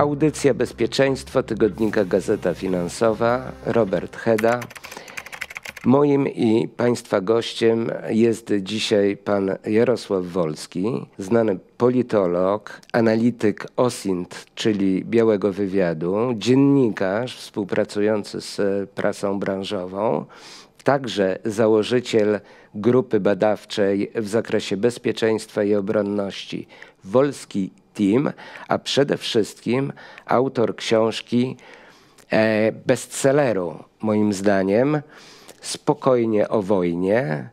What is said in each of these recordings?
Audycja Bezpieczeństwo Tygodnika Gazeta Finansowa. Robert Heda. Moim i Państwa gościem jest dzisiaj pan Jarosław Wolski, znany politolog, analityk OSINT, czyli Białego Wywiadu, dziennikarz współpracujący z prasą branżową, także założyciel grupy badawczej w zakresie bezpieczeństwa i obronności Wolski Team, a przede wszystkim autor książki e, bestselleru, moim zdaniem, Spokojnie o wojnie,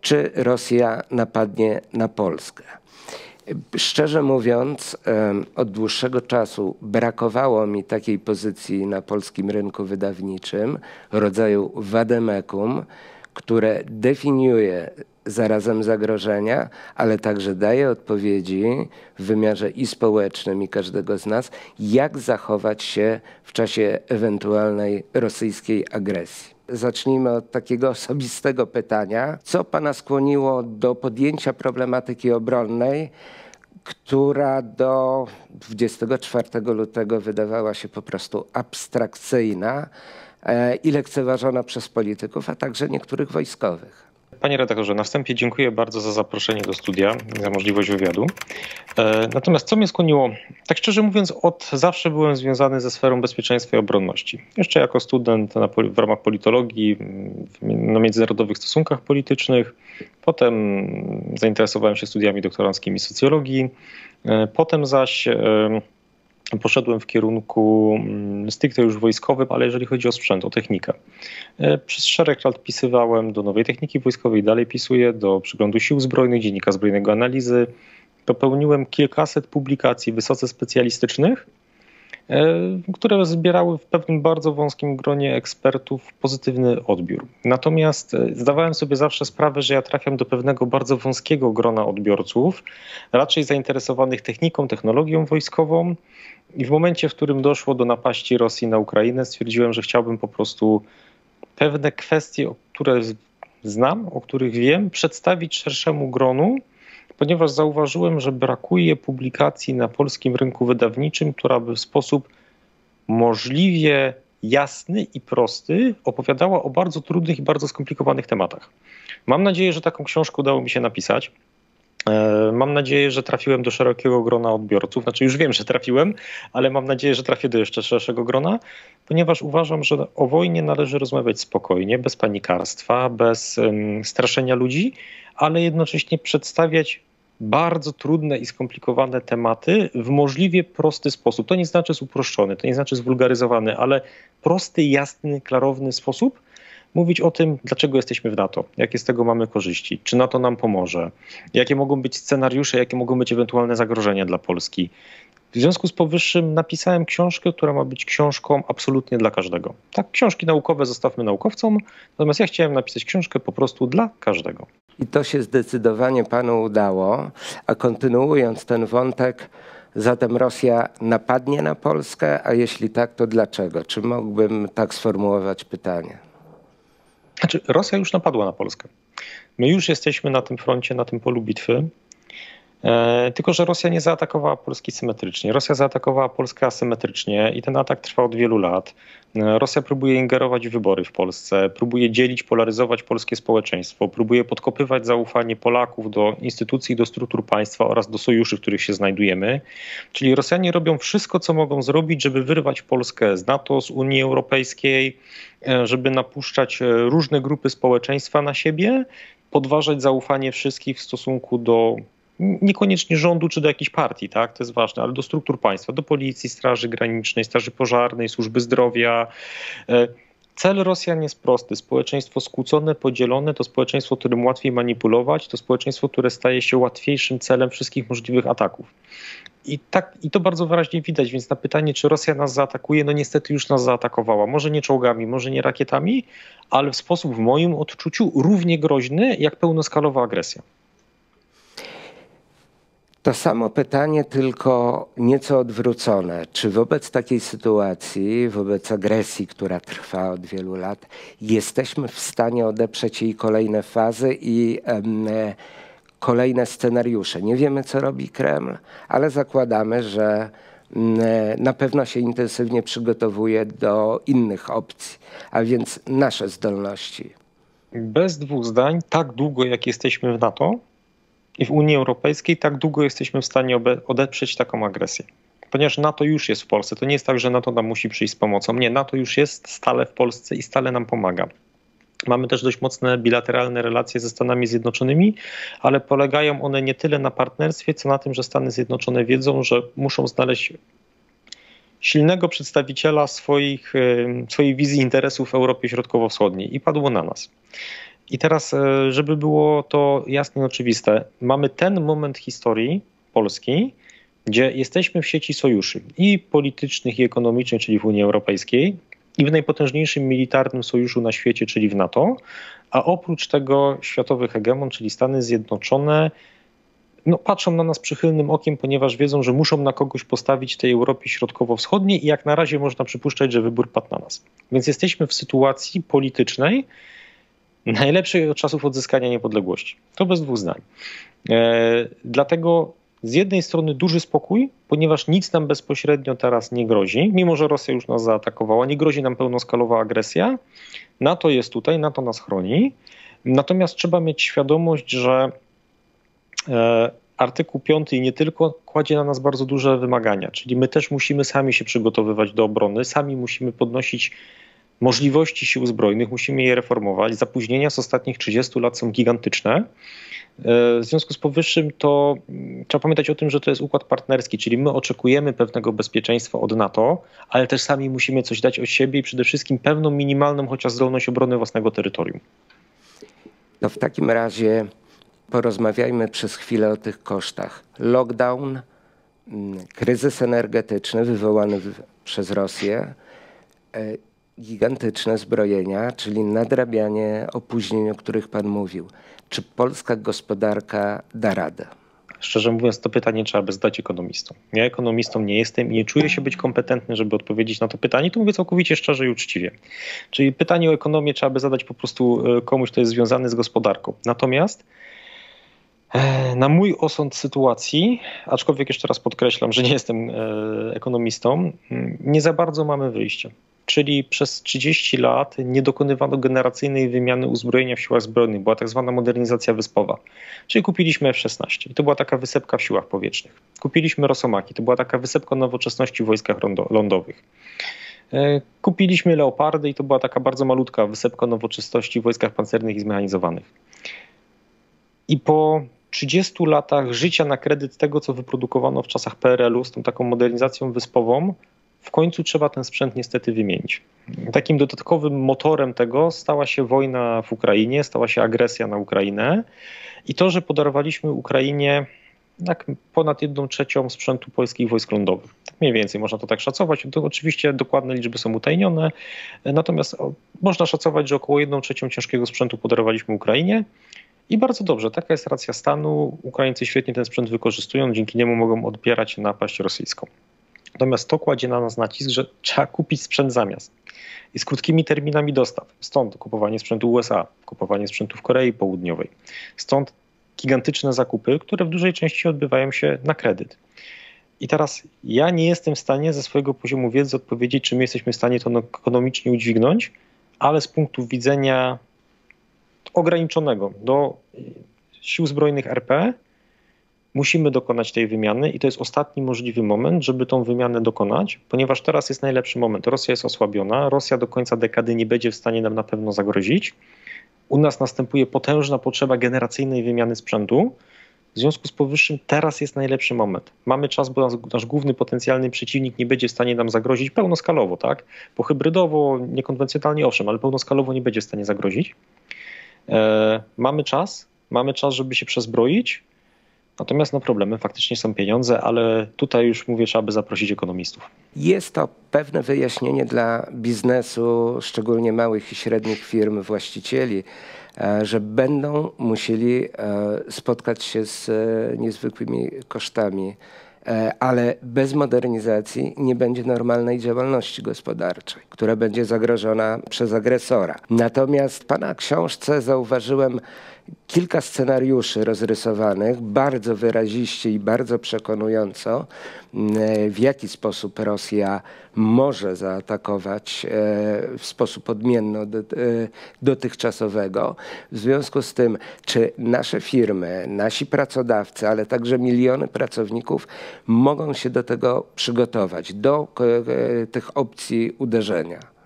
czy Rosja napadnie na Polskę. Szczerze mówiąc, od dłuższego czasu brakowało mi takiej pozycji na polskim rynku wydawniczym, rodzaju wademekum, które definiuje zarazem zagrożenia, ale także daje odpowiedzi w wymiarze i społecznym, i każdego z nas, jak zachować się w czasie ewentualnej rosyjskiej agresji. Zacznijmy od takiego osobistego pytania. Co Pana skłoniło do podjęcia problematyki obronnej, która do 24 lutego wydawała się po prostu abstrakcyjna e, i lekceważona przez polityków, a także niektórych wojskowych? Panie redaktorze, na wstępie dziękuję bardzo za zaproszenie do studia, za możliwość wywiadu. E, natomiast co mnie skłoniło? Tak szczerze mówiąc, od zawsze byłem związany ze sferą bezpieczeństwa i obronności. Jeszcze jako student na, w ramach politologii, na międzynarodowych stosunkach politycznych. Potem zainteresowałem się studiami doktoranckimi socjologii. E, potem zaś poszedłem w kierunku mm, stricte już wojskowym, ale jeżeli chodzi o sprzęt, o technikę. E, przez szereg lat pisywałem do nowej techniki wojskowej, dalej pisuję, do przeglądu sił zbrojnych, dziennika zbrojnego analizy. Popełniłem kilkaset publikacji wysoce specjalistycznych, które zbierały w pewnym bardzo wąskim gronie ekspertów pozytywny odbiór. Natomiast e, zdawałem sobie zawsze sprawę, że ja trafiam do pewnego bardzo wąskiego grona odbiorców, raczej zainteresowanych techniką, technologią wojskową, i w momencie, w którym doszło do napaści Rosji na Ukrainę, stwierdziłem, że chciałbym po prostu pewne kwestie, które znam, o których wiem, przedstawić szerszemu gronu, ponieważ zauważyłem, że brakuje publikacji na polskim rynku wydawniczym, która by w sposób możliwie jasny i prosty opowiadała o bardzo trudnych i bardzo skomplikowanych tematach. Mam nadzieję, że taką książkę udało mi się napisać. E, mam nadzieję, że trafiłem do szerokiego grona odbiorców. Znaczy, już wiem, że trafiłem, ale mam nadzieję, że trafię do jeszcze szerszego grona, ponieważ uważam, że o wojnie należy rozmawiać spokojnie, bez panikarstwa, bez um, straszenia ludzi, ale jednocześnie przedstawiać bardzo trudne i skomplikowane tematy w możliwie prosty sposób. To nie znaczy uproszczony, to nie znaczy zwulgaryzowany, ale prosty, jasny, klarowny sposób mówić o tym, dlaczego jesteśmy w NATO, jakie z tego mamy korzyści, czy NATO nam pomoże, jakie mogą być scenariusze, jakie mogą być ewentualne zagrożenia dla Polski. W związku z powyższym napisałem książkę, która ma być książką absolutnie dla każdego. Tak, książki naukowe zostawmy naukowcom, natomiast ja chciałem napisać książkę po prostu dla każdego. I to się zdecydowanie panu udało. A kontynuując ten wątek, zatem Rosja napadnie na Polskę, a jeśli tak, to dlaczego? Czy mógłbym tak sformułować pytanie? Znaczy, Rosja już napadła na Polskę. My już jesteśmy na tym froncie, na tym polu bitwy. E, tylko, że Rosja nie zaatakowała Polski symetrycznie. Rosja zaatakowała Polskę asymetrycznie i ten atak trwa od wielu lat. E, Rosja próbuje ingerować w wybory w Polsce, próbuje dzielić, polaryzować polskie społeczeństwo, próbuje podkopywać zaufanie Polaków do instytucji, do struktur państwa oraz do sojuszy, w których się znajdujemy. Czyli Rosjanie robią wszystko, co mogą zrobić, żeby wyrwać Polskę z NATO, z Unii Europejskiej, e, żeby napuszczać różne grupy społeczeństwa na siebie, podważać zaufanie wszystkich w stosunku do niekoniecznie rządu czy do jakiejś partii, tak, to jest ważne, ale do struktur państwa, do policji, straży granicznej, straży pożarnej, służby zdrowia. E, cel Rosjan jest prosty. Społeczeństwo skłócone, podzielone to społeczeństwo, którym łatwiej manipulować, to społeczeństwo, które staje się łatwiejszym celem wszystkich możliwych ataków. I, tak, I to bardzo wyraźnie widać, więc na pytanie, czy Rosja nas zaatakuje, no niestety już nas zaatakowała. Może nie czołgami, może nie rakietami, ale w sposób w moim odczuciu równie groźny jak pełnoskalowa agresja. To samo pytanie, tylko nieco odwrócone. Czy wobec takiej sytuacji, wobec agresji, która trwa od wielu lat, jesteśmy w stanie odeprzeć jej kolejne fazy i um, kolejne scenariusze? Nie wiemy, co robi Kreml, ale zakładamy, że na pewno się intensywnie przygotowuje do innych opcji, a więc nasze zdolności. Bez dwóch zdań, tak długo jak jesteśmy w NATO i w Unii Europejskiej, tak długo jesteśmy w stanie odeprzeć taką agresję. Ponieważ NATO już jest w Polsce. To nie jest tak, że NATO nam musi przyjść z pomocą. Nie, NATO już jest stale w Polsce i stale nam pomaga. Mamy też dość mocne bilateralne relacje ze Stanami Zjednoczonymi, ale polegają one nie tyle na partnerstwie, co na tym, że Stany Zjednoczone wiedzą, że muszą znaleźć silnego przedstawiciela swoich, swojej wizji interesów w Europie Środkowo-Wschodniej i padło na nas. I teraz, e, żeby było to jasne i oczywiste, mamy ten moment historii Polski, gdzie jesteśmy w sieci sojuszy i politycznych, i ekonomicznych, czyli w Unii Europejskiej, i w najpotężniejszym militarnym sojuszu na świecie, czyli w NATO, a oprócz tego światowy hegemon, czyli Stany Zjednoczone, no, patrzą na nas przychylnym okiem, ponieważ wiedzą, że muszą na kogoś postawić tej Europie Środkowo-Wschodniej i jak na razie można przypuszczać, że wybór padł na nas. Więc jesteśmy w sytuacji politycznej najlepszej od czasów odzyskania niepodległości. To bez dwóch zdań. E, dlatego z jednej strony duży spokój, ponieważ nic nam bezpośrednio teraz nie grozi, mimo że Rosja już nas zaatakowała, nie grozi nam pełnoskalowa agresja. NATO jest tutaj, NATO nas chroni. Natomiast trzeba mieć świadomość, że e, artykuł 5 nie tylko kładzie na nas bardzo duże wymagania, czyli my też musimy sami się przygotowywać do obrony, sami musimy podnosić możliwości sił zbrojnych, musimy je reformować. Zapóźnienia z ostatnich 30 lat są gigantyczne. E, w związku z powyższym to mm, trzeba pamiętać o tym, że to jest układ partnerski, czyli my oczekujemy pewnego bezpieczeństwa od NATO, ale też sami musimy coś dać od siebie i przede wszystkim pewną minimalną chociaż zdolność obrony własnego terytorium. No w takim razie porozmawiajmy przez chwilę o tych kosztach. Lockdown, mm, kryzys energetyczny wywołany przez Rosję e, gigantyczne zbrojenia, czyli nadrabianie opóźnień, o których Pan mówił. Czy polska gospodarka da radę? Szczerze mówiąc, to pytanie trzeba by zadać ekonomistom. Ja ekonomistą nie jestem i nie czuję się być kompetentny, żeby odpowiedzieć na to pytanie. Tu mówię całkowicie szczerze i uczciwie. Czyli pytanie o ekonomię trzeba by zadać po prostu e, komuś, kto jest związany z gospodarką. Natomiast e, na mój osąd sytuacji, aczkolwiek jeszcze raz podkreślam, że nie jestem e, ekonomistą, nie za bardzo mamy wyjście czyli przez 30 lat nie dokonywano generacyjnej wymiany uzbrojenia w siłach zbrojnych. Była tak zwana modernizacja wyspowa. Czyli kupiliśmy F-16 i to była taka wysepka w siłach powietrznych. Kupiliśmy Rosomaki, to była taka wysepka nowoczesności w wojskach lądowych. E, kupiliśmy Leopardy i to była taka bardzo malutka wysepka nowoczesności w wojskach pancernych i zmechanizowanych. I po 30 latach życia na kredyt tego, co wyprodukowano w czasach PRL-u z tą taką modernizacją wyspową, w końcu trzeba ten sprzęt niestety wymienić. Takim dodatkowym motorem tego stała się wojna w Ukrainie, stała się agresja na Ukrainę i to, że podarowaliśmy Ukrainie tak ponad jedną trzecią sprzętu polskich wojsk lądowych. Tak mniej więcej można to tak szacować. To oczywiście dokładne liczby są utajnione, natomiast można szacować, że około jedną trzecią ciężkiego sprzętu podarowaliśmy Ukrainie. I bardzo dobrze, taka jest racja stanu. Ukraińcy świetnie ten sprzęt wykorzystują, dzięki niemu mogą odbierać napaść rosyjską. Natomiast to kładzie na nas nacisk, że trzeba kupić sprzęt zamiast. I z krótkimi terminami dostaw. Stąd kupowanie sprzętu USA, kupowanie sprzętu w Korei Południowej. Stąd gigantyczne zakupy, które w dużej części odbywają się na kredyt. I teraz ja nie jestem w stanie ze swojego poziomu wiedzy odpowiedzieć, czy my jesteśmy w stanie to ekonomicznie udźwignąć, ale z punktu widzenia ograniczonego do sił zbrojnych RP, musimy dokonać tej wymiany i to jest ostatni możliwy moment, żeby tą wymianę dokonać, ponieważ teraz jest najlepszy moment. Rosja jest osłabiona, Rosja do końca dekady nie będzie w stanie nam na pewno zagrozić. U nas następuje potężna potrzeba generacyjnej wymiany sprzętu. W związku z powyższym teraz jest najlepszy moment. Mamy czas, bo nasz, główny potencjalny przeciwnik nie będzie w stanie nam zagrozić pełnoskalowo, tak? Bo hybrydowo, niekonwencjonalnie owszem, ale pełnoskalowo nie będzie w stanie zagrozić. E, mamy czas, mamy czas, żeby się przezbroić, Natomiast no, problemy faktycznie są pieniądze, ale tutaj już mówię, trzeba by zaprosić ekonomistów. Jest to pewne wyjaśnienie dla biznesu, szczególnie małych i średnich firm, właścicieli, e, że będą musieli e, spotkać się z e, niezwykłymi kosztami ale bez modernizacji nie będzie normalnej działalności gospodarczej, która będzie zagrożona przez agresora. Natomiast w Pana książce zauważyłem kilka scenariuszy rozrysowanych bardzo wyraziście i bardzo przekonująco, mm, w jaki sposób Rosja może zaatakować e, w sposób odmienny od e, dotychczasowego. W związku z tym, czy nasze firmy, nasi pracodawcy, ale także miliony pracowników mogą się do tego przygotować, do e, tych opcji uderzenia?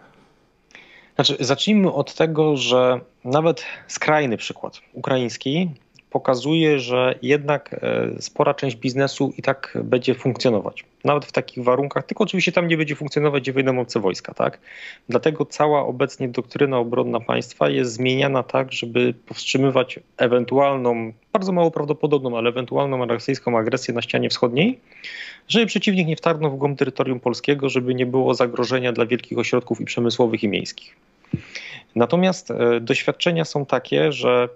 Znaczy, zacznijmy od tego, że nawet skrajny przykład ukraiński pokazuje, że jednak e, spora część biznesu i tak będzie funkcjonować. Nawet w takich warunkach, tylko oczywiście tam nie będzie funkcjonować, gdzie wejdą obce wojska. Tak? Dlatego cała obecnie doktryna obronna państwa jest zmieniana tak, żeby powstrzymywać ewentualną, bardzo mało prawdopodobną, ale ewentualną rosyjską agresję na ścianie wschodniej, żeby przeciwnik nie wtargnął w głąb terytorium polskiego, żeby nie było zagrożenia dla wielkich ośrodków i przemysłowych i miejskich. Natomiast e, doświadczenia są takie, że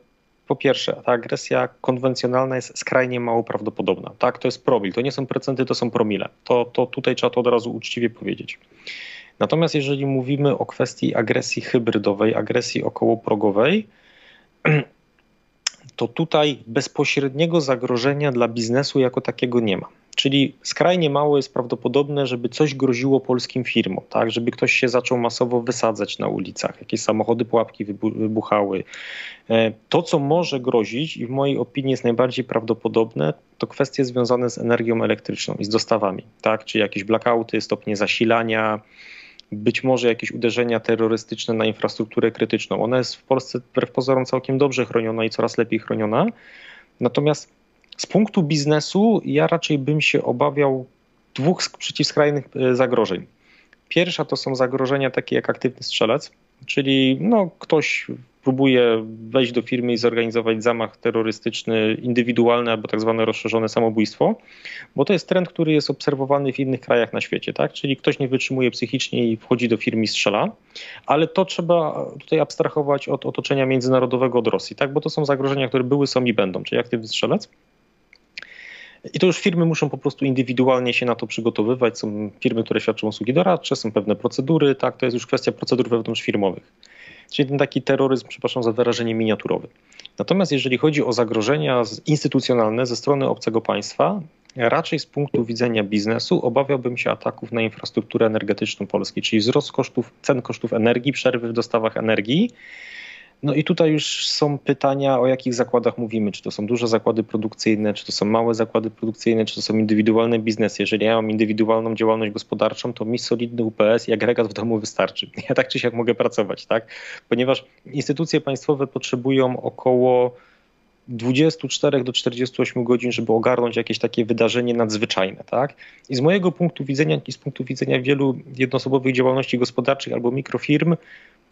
po pierwsze, ta agresja konwencjonalna jest skrajnie mało prawdopodobna. Tak, to jest promil, to nie są procenty, to są promile. To, to tutaj trzeba to od razu uczciwie powiedzieć. Natomiast jeżeli mówimy o kwestii agresji hybrydowej, agresji okołoprogowej, to tutaj bezpośredniego zagrożenia dla biznesu jako takiego nie ma. Czyli skrajnie mało jest prawdopodobne, żeby coś groziło polskim firmom, tak? żeby ktoś się zaczął masowo wysadzać na ulicach, jakieś samochody pułapki wybuchały. E, to, co może grozić i w mojej opinii jest najbardziej prawdopodobne, to kwestie związane z energią elektryczną i z dostawami, tak? czyli jakieś blackouty, stopnie zasilania, być może jakieś uderzenia terrorystyczne na infrastrukturę krytyczną. Ona jest w Polsce wbrew pozorom całkiem dobrze chroniona i coraz lepiej chroniona. Natomiast z punktu biznesu ja raczej bym się obawiał dwóch przeciwskrajnych e, zagrożeń. Pierwsza to są zagrożenia takie jak aktywny strzelec, czyli no, ktoś próbuje wejść do firmy i zorganizować zamach terrorystyczny indywidualny albo tak zwane rozszerzone samobójstwo, bo to jest trend, który jest obserwowany w innych krajach na świecie, tak? Czyli ktoś nie wytrzymuje psychicznie i wchodzi do firmy i strzela, ale to trzeba tutaj abstrahować od otoczenia międzynarodowego od Rosji, tak? Bo to są zagrożenia, które były, są i będą, czyli aktywny strzelec. I to już firmy muszą po prostu indywidualnie się na to przygotowywać. Są firmy, które świadczą usługi doradcze, są pewne procedury, tak, to jest już kwestia procedur wewnątrzfirmowych. Czyli ten taki terroryzm, przepraszam za wyrażenie, miniaturowy. Natomiast jeżeli chodzi o zagrożenia instytucjonalne ze strony obcego państwa, raczej z punktu widzenia biznesu obawiałbym się ataków na infrastrukturę energetyczną Polski, czyli wzrost kosztów, cen kosztów energii, przerwy w dostawach energii no i tutaj już są pytania, o jakich zakładach mówimy. Czy to są duże zakłady produkcyjne, czy to są małe zakłady produkcyjne, czy to są indywidualne biznesy. Jeżeli ja mam indywidualną działalność gospodarczą, to mi solidny UPS i agregat w domu wystarczy. Ja tak czy siak mogę pracować, tak? Ponieważ instytucje państwowe potrzebują około 24 do 48 godzin, żeby ogarnąć jakieś takie wydarzenie nadzwyczajne. Tak? I z mojego punktu widzenia i z punktu widzenia wielu jednoosobowych działalności gospodarczych albo mikrofirm,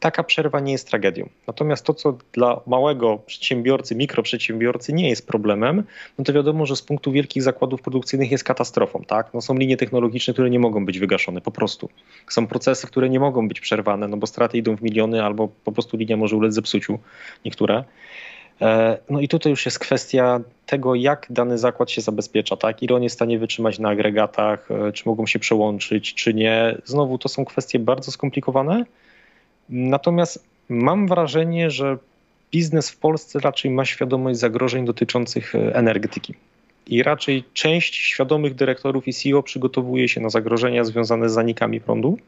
taka przerwa nie jest tragedią. Natomiast to, co dla małego przedsiębiorcy, mikroprzedsiębiorcy nie jest problemem, no to wiadomo, że z punktu wielkich zakładów produkcyjnych jest katastrofą. Tak? No są linie technologiczne, które nie mogą być wygaszone, po prostu. Są procesy, które nie mogą być przerwane, no bo straty idą w miliony albo po prostu linia może ulec zepsuciu, niektóre. E, no i tutaj już jest kwestia tego, jak dany zakład się zabezpiecza, tak? Ile on jest w stanie wytrzymać na agregatach, e, czy mogą się przełączyć, czy nie. Znowu to są kwestie bardzo skomplikowane. Natomiast mam wrażenie, że biznes w Polsce raczej ma świadomość zagrożeń dotyczących e, energetyki. I raczej część świadomych dyrektorów i CEO przygotowuje się na zagrożenia związane z zanikami prądu.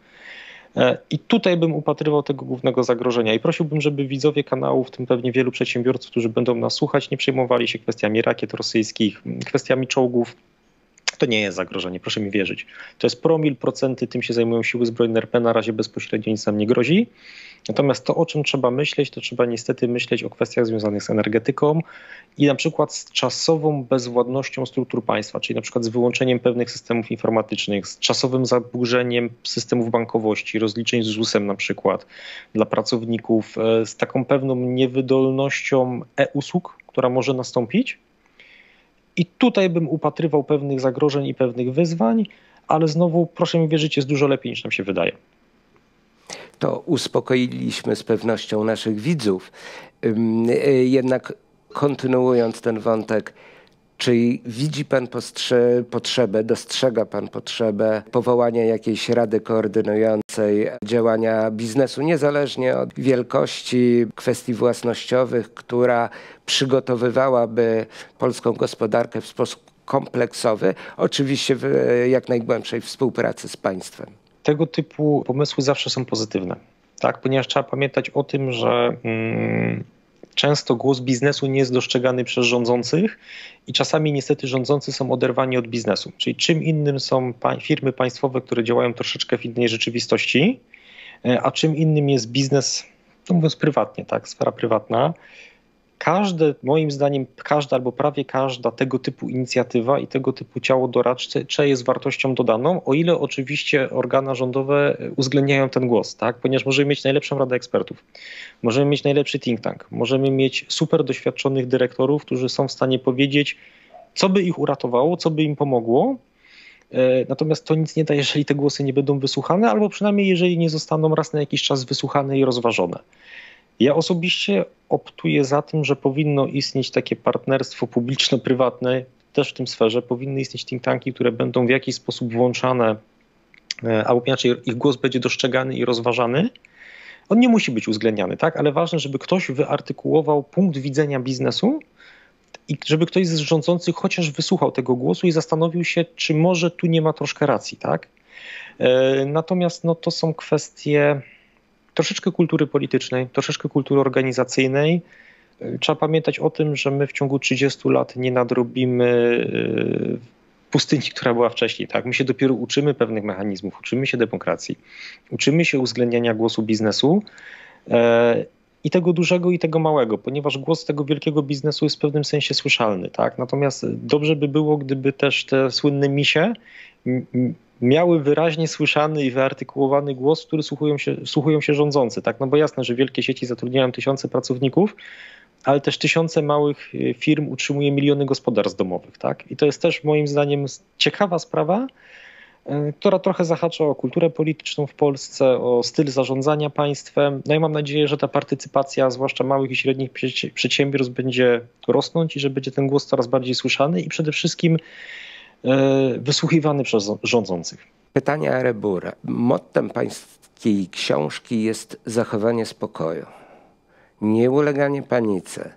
E, I tutaj bym upatrywał tego głównego zagrożenia i prosiłbym, żeby widzowie kanału, w tym pewnie wielu przedsiębiorców, którzy będą nas słuchać, nie przejmowali się kwestiami rakiet rosyjskich, kwestiami czołgów. To nie jest zagrożenie, proszę mi wierzyć. To jest promil, procenty, tym się zajmują siły zbrojne RP, na razie bezpośrednio nic nam nie grozi. Natomiast to, o czym trzeba myśleć, to trzeba niestety myśleć o kwestiach związanych z energetyką i na przykład z czasową bezwładnością struktur państwa, czyli na przykład z wyłączeniem pewnych systemów informatycznych, z czasowym zaburzeniem systemów bankowości, rozliczeń z ZUS-em na przykład dla pracowników, e, z taką pewną niewydolnością e-usług, która może nastąpić. I tutaj bym upatrywał pewnych zagrożeń i pewnych wyzwań, ale znowu, proszę mi wierzyć, jest dużo lepiej niż nam się wydaje to uspokoiliśmy z pewnością naszych widzów. E, jednak kontynuując ten wątek, Czy widzi Pan potrzebę, dostrzega Pan potrzebę powołania jakiejś rady koordynującej działania biznesu, niezależnie od wielkości kwestii własnościowych, która przygotowywałaby polską gospodarkę w sposób kompleksowy, oczywiście w jak najgłębszej współpracy z państwem? Tego typu pomysły zawsze są pozytywne. Tak, ponieważ trzeba pamiętać o tym, że mm, często głos biznesu nie jest dostrzegany przez rządzących i czasami niestety rządzący są oderwani od biznesu. Czyli czym innym są firmy państwowe, które działają troszeczkę w innej rzeczywistości, e, a czym innym jest biznes, no mówiąc prywatnie, tak, sfera prywatna, każde, moim zdaniem, każda albo prawie każda tego typu inicjatywa i tego typu ciało doradcze jest wartością dodaną, o ile oczywiście organa rządowe uwzględniają ten głos, tak? ponieważ możemy mieć najlepszą radę ekspertów, możemy mieć najlepszy think tank, możemy mieć super doświadczonych dyrektorów, którzy są w stanie powiedzieć, co by ich uratowało, co by im pomogło, e, Natomiast to nic nie da, jeżeli te głosy nie będą wysłuchane, albo przynajmniej jeżeli nie zostaną raz na jakiś czas wysłuchane i rozważone. Ja osobiście optuję za tym, że powinno istnieć takie partnerstwo publiczno-prywatne, też w tym sferze. Powinny istnieć think tanki, które będą w jakiś sposób włączane, e, albo inaczej ich głos będzie dostrzegany i rozważany. On nie musi być uwzględniany, tak? ale ważne, żeby ktoś wyartykułował punkt widzenia biznesu i żeby ktoś z rządzących chociaż wysłuchał tego głosu i zastanowił się, czy może tu nie ma troszkę racji. Tak? E, natomiast no, to są kwestie troszeczkę kultury politycznej, troszeczkę kultury organizacyjnej. E, trzeba pamiętać o tym, że my w ciągu 30 lat nie nadrobimy e, pustyni, która była wcześniej. Tak? My się dopiero uczymy pewnych mechanizmów, uczymy się demokracji, uczymy się uwzględniania głosu biznesu e, i tego dużego, i tego małego, ponieważ głos tego wielkiego biznesu jest w pewnym sensie słyszalny. Tak? Natomiast dobrze by było, gdyby też te słynne misie miały wyraźnie słyszany i wyartykułowany głos, który słuchują się, słuchują się rządzący. Tak? No bo jasne, że wielkie sieci zatrudniają tysiące pracowników, ale też tysiące małych e, firm utrzymuje miliony gospodarstw domowych. Tak? I to jest też moim zdaniem ciekawa sprawa, e, która trochę zahacza o kulturę polityczną w Polsce, o styl zarządzania państwem. No i mam nadzieję, że ta partycypacja, zwłaszcza małych i średnich przedsiębiorstw, będzie rosnąć i że będzie ten głos coraz bardziej słyszany i przede wszystkim wysłuchiwany przez rządzących. Pytanie Arebura. Mottem pańskiej książki jest zachowanie spokoju, nieuleganie panice.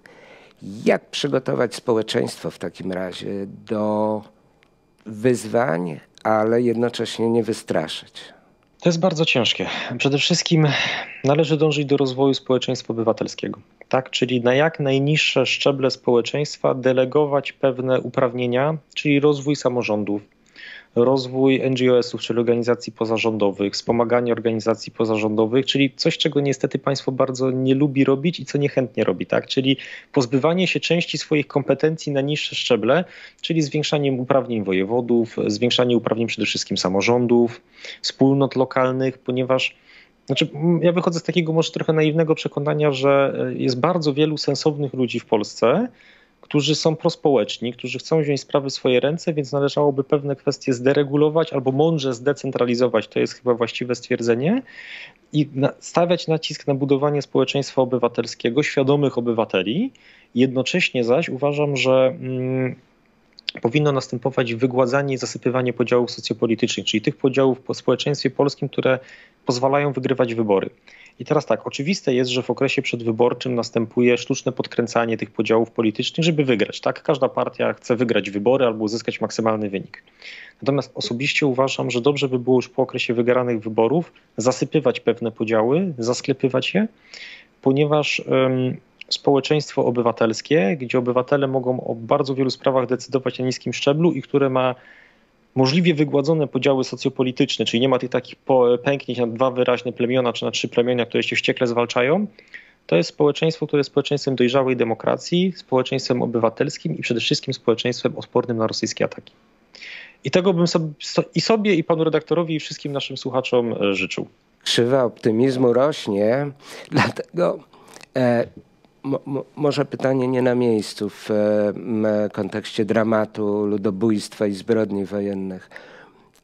Jak przygotować społeczeństwo w takim razie do wyzwań, ale jednocześnie nie wystraszyć? To jest bardzo ciężkie. Przede wszystkim należy dążyć do rozwoju społeczeństwa obywatelskiego, tak? czyli na jak najniższe szczeble społeczeństwa delegować pewne uprawnienia, czyli rozwój samorządów, rozwój NGOS-ów, czyli organizacji pozarządowych, wspomaganie organizacji pozarządowych, czyli coś, czego niestety państwo bardzo nie lubi robić i co niechętnie robi, tak? Czyli pozbywanie się części swoich kompetencji na niższe szczeble, czyli zwiększaniem uprawnień wojewodów, zwiększanie uprawnień przede wszystkim samorządów, wspólnot lokalnych, ponieważ znaczy, ja wychodzę z takiego może trochę naiwnego przekonania, że jest bardzo wielu sensownych ludzi w Polsce, którzy są prospołeczni, którzy chcą wziąć sprawy w swoje ręce, więc należałoby pewne kwestie zderegulować albo mądrze zdecentralizować, to jest chyba właściwe stwierdzenie, i stawiać nacisk na budowanie społeczeństwa obywatelskiego, świadomych obywateli. Jednocześnie zaś uważam, że mm, powinno następować wygładzanie i zasypywanie podziałów socjopolitycznych, czyli tych podziałów po społeczeństwie polskim, które pozwalają wygrywać wybory. I teraz tak, oczywiste jest, że w okresie przedwyborczym następuje sztuczne podkręcanie tych podziałów politycznych, żeby wygrać. Tak, każda partia chce wygrać wybory albo uzyskać maksymalny wynik. Natomiast osobiście uważam, że dobrze by było już po okresie wygranych wyborów zasypywać pewne podziały, zasklepywać je, ponieważ społeczeństwo obywatelskie, gdzie obywatele mogą o bardzo wielu sprawach decydować na niskim szczeblu i które ma możliwie wygładzone podziały socjopolityczne, czyli nie ma tych takich pęknięć na dwa wyraźne plemiona czy na trzy plemiona, które się wściekle zwalczają, to jest społeczeństwo, które jest społeczeństwem dojrzałej demokracji, społeczeństwem obywatelskim i przede wszystkim społeczeństwem odpornym na rosyjskie ataki. I tego bym sobie, i sobie, i panu redaktorowi, i wszystkim naszym słuchaczom życzył. Krzywa optymizmu rośnie, dlatego e, Mo, może pytanie nie na miejscu w e, kontekście dramatu, ludobójstwa i zbrodni wojennych,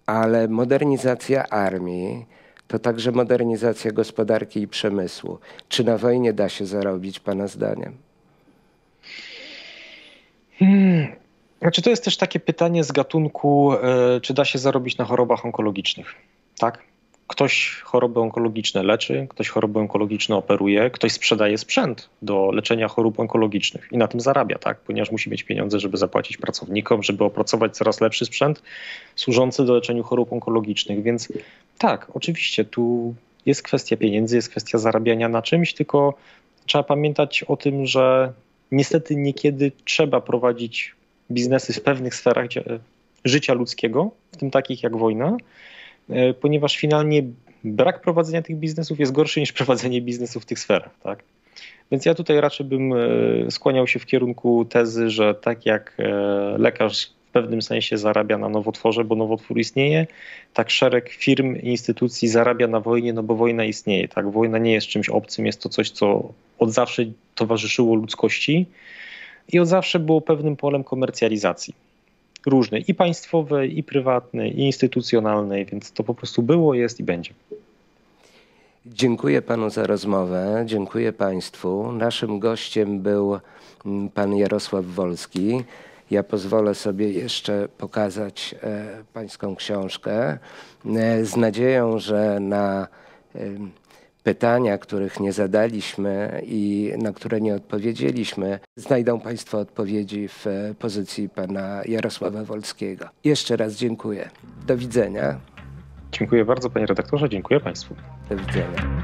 ale modernizacja armii to także modernizacja gospodarki i przemysłu. Czy na wojnie da się zarobić, Pana zdaniem? Hmm. Znaczy, to jest też takie pytanie z gatunku, e, czy da się zarobić na chorobach onkologicznych. Tak? Ktoś choroby onkologiczne leczy, ktoś choroby onkologiczne operuje, ktoś sprzedaje sprzęt do leczenia chorób onkologicznych i na tym zarabia, tak? ponieważ musi mieć pieniądze, żeby zapłacić pracownikom, żeby opracować coraz lepszy sprzęt służący do leczenia chorób onkologicznych. Więc tak, oczywiście tu jest kwestia pieniędzy, jest kwestia zarabiania na czymś, tylko trzeba pamiętać o tym, że niestety niekiedy trzeba prowadzić biznesy w pewnych sferach życia ludzkiego, w tym takich jak wojna, e, ponieważ finalnie brak prowadzenia tych biznesów jest gorszy niż prowadzenie biznesu w tych sferach. Tak? Więc ja tutaj raczej bym e, skłaniał się w kierunku tezy, że tak jak e, lekarz w pewnym sensie zarabia na nowotworze, bo nowotwór istnieje, tak szereg firm i instytucji zarabia na wojnie, no bo wojna istnieje. Tak? Wojna nie jest czymś obcym, jest to coś, co od zawsze towarzyszyło ludzkości i od zawsze było pewnym polem komercjalizacji. Różnej, i państwowej, i prywatnej, i instytucjonalnej, więc to po prostu było, jest i będzie. Dziękuję panu za rozmowę, dziękuję państwu. Naszym gościem był mm, pan Jarosław Wolski. Ja pozwolę sobie jeszcze pokazać e, pańską książkę e, z nadzieją, że na pytania, których nie zadaliśmy i na które nie odpowiedzieliśmy, znajdą Państwo odpowiedzi w pozycji pana Jarosława Wolskiego. Jeszcze raz dziękuję. Do widzenia. Dziękuję bardzo panie redaktorze, dziękuję Państwu. Do widzenia.